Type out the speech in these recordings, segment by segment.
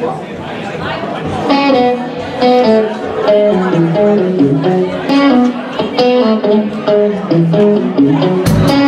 Thank you.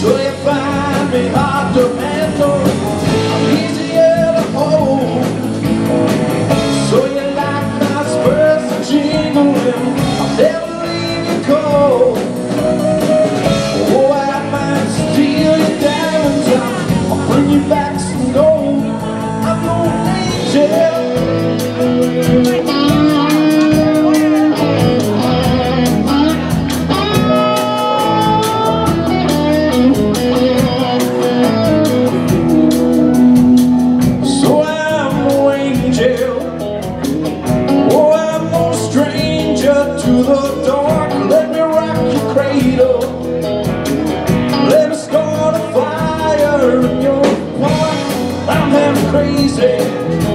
So you find me hard to handle I'm easier to hold So you like my spurs jingling I'll never leave you cold Oh, I might steal your diamonds I'll bring you back some gold. I'm no angel crazy.